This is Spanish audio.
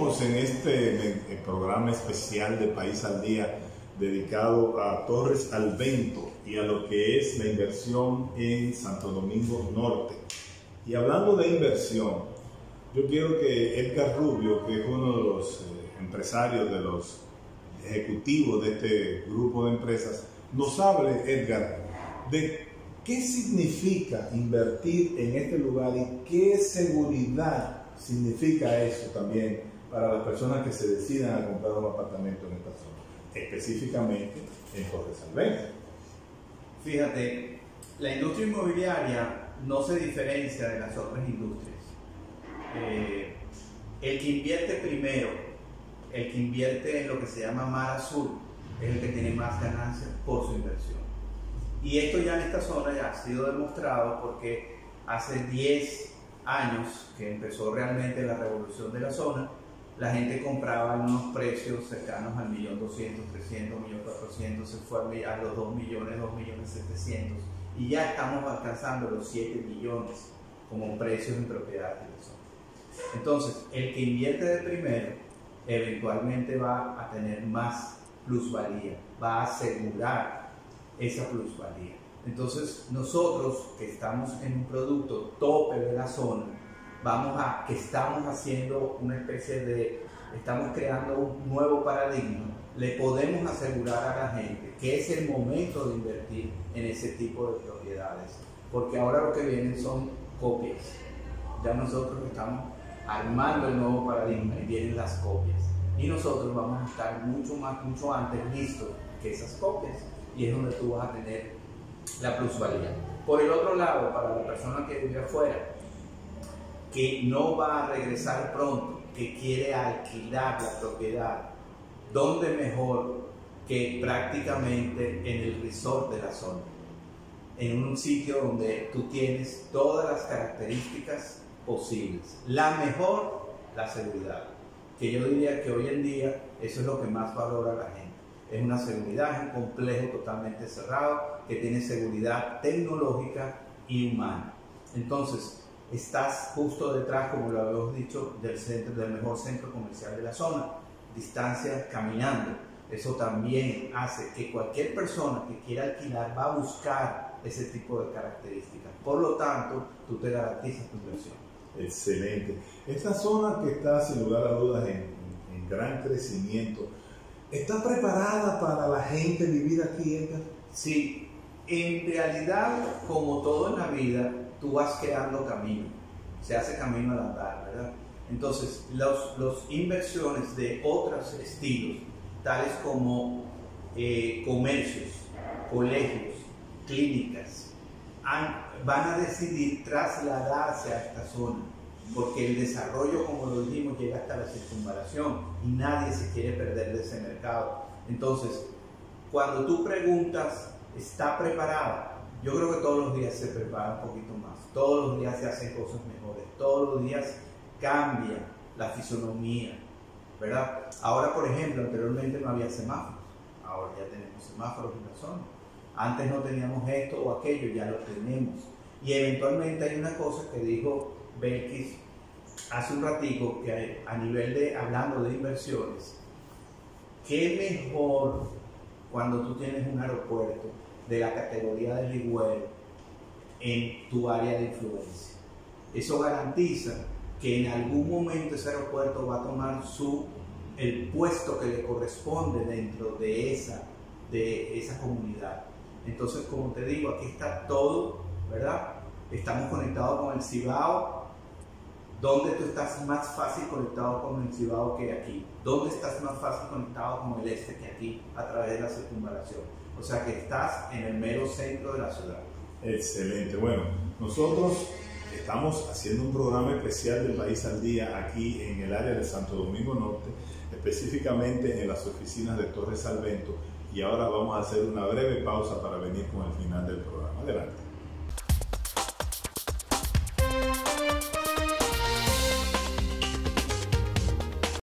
En este programa especial de País al Día dedicado a Torres al Vento y a lo que es la inversión en Santo Domingo Norte. Y hablando de inversión, yo quiero que Edgar Rubio, que es uno de los eh, empresarios, de los ejecutivos de este grupo de empresas, nos hable, Edgar, de qué significa invertir en este lugar y qué seguridad significa eso también para las personas que se decidan a comprar un apartamento en esta zona, específicamente en Torres Alberto. Fíjate, la industria inmobiliaria no se diferencia de las otras industrias. Eh, el que invierte primero, el que invierte en lo que se llama mar azul, es el que tiene más ganancias por su inversión. Y esto ya en esta zona ya ha sido demostrado porque hace 10 años que empezó realmente la revolución de la zona, la gente compraba en unos precios cercanos al millón doscientos, trescientos, millón cuatrocientos, se fue a los dos millones, dos millones setecientos y ya estamos alcanzando los 7 millones como precios en propiedad de la zona. Entonces, el que invierte de primero eventualmente va a tener más plusvalía, va a asegurar esa plusvalía. Entonces, nosotros que estamos en un producto tope de la zona, vamos a, que estamos haciendo una especie de, estamos creando un nuevo paradigma, le podemos asegurar a la gente que es el momento de invertir en ese tipo de propiedades, porque ahora lo que vienen son copias. Ya nosotros estamos armando el nuevo paradigma y vienen las copias. Y nosotros vamos a estar mucho más, mucho antes listos que esas copias. Y es donde tú vas a tener la plusvalía. Por el otro lado, para la persona que vive afuera, que no va a regresar pronto, que quiere alquilar la propiedad, ¿dónde mejor que prácticamente en el resort de la zona? En un sitio donde tú tienes todas las características posibles. La mejor, la seguridad. Que yo diría que hoy en día eso es lo que más valora la gente es una seguridad, es un complejo totalmente cerrado que tiene seguridad tecnológica y humana. Entonces, estás justo detrás, como lo habíamos dicho, del, centro, del mejor centro comercial de la zona, distancia caminando. Eso también hace que cualquier persona que quiera alquilar va a buscar ese tipo de características. Por lo tanto, tú te garantizas tu inversión. Excelente. Esta zona que está sin lugar a dudas en, en gran crecimiento, ¿Está preparada para la gente vivir aquí, Edgar? Sí, en realidad, como todo en la vida, tú vas creando camino. Se hace camino al andar, ¿verdad? Entonces, las los inversiones de otros estilos, tales como eh, comercios, colegios, clínicas, van a decidir trasladarse a esta zona porque el desarrollo, como lo dijimos, llega hasta la circunvalación y nadie se quiere perder de ese mercado. Entonces, cuando tú preguntas, ¿está preparada? Yo creo que todos los días se prepara un poquito más, todos los días se hacen cosas mejores, todos los días cambia la fisonomía, ¿verdad? Ahora, por ejemplo, anteriormente no había semáforos, ahora ya tenemos semáforos en la zona. Antes no teníamos esto o aquello, ya lo tenemos. Y eventualmente hay una cosa que dijo Belkis hace un ratico que a nivel de, hablando de inversiones, qué mejor cuando tú tienes un aeropuerto de la categoría de Ligüero en tu área de influencia. Eso garantiza que en algún momento ese aeropuerto va a tomar su, el puesto que le corresponde dentro de esa, de esa comunidad. Entonces, como te digo, aquí está todo, ¿verdad? Estamos conectados con el Cibao, ¿Dónde tú estás más fácil conectado con el Cibao que aquí? ¿Dónde estás más fácil conectado con el este que aquí a través de la circunvalación? O sea que estás en el mero centro de la ciudad. Excelente. Bueno, nosotros estamos haciendo un programa especial del País al Día aquí en el área de Santo Domingo Norte, específicamente en las oficinas de Torres Salvento. Y ahora vamos a hacer una breve pausa para venir con el final del programa. Adelante.